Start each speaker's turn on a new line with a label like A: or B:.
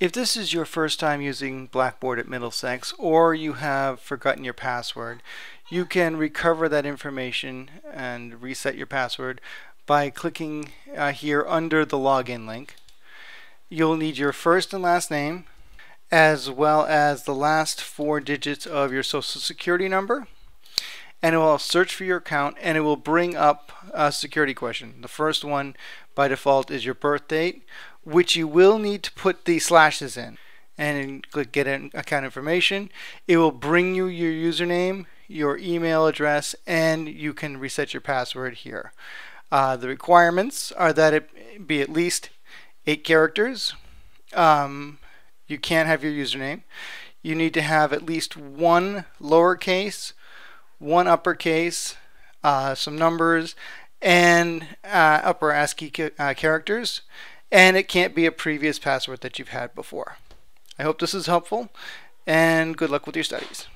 A: If this is your first time using Blackboard at Middlesex or you have forgotten your password, you can recover that information and reset your password by clicking uh, here under the login link. You'll need your first and last name as well as the last four digits of your social security number and it will search for your account and it will bring up a security question. The first one by default is your birth date which you will need to put the slashes in. And click get account information. It will bring you your username, your email address, and you can reset your password here. Uh, the requirements are that it be at least eight characters. Um, you can't have your username. You need to have at least one lowercase, one uppercase, uh, some numbers, and uh, upper ASCII uh, characters and it can't be a previous password that you've had before. I hope this is helpful and good luck with your studies.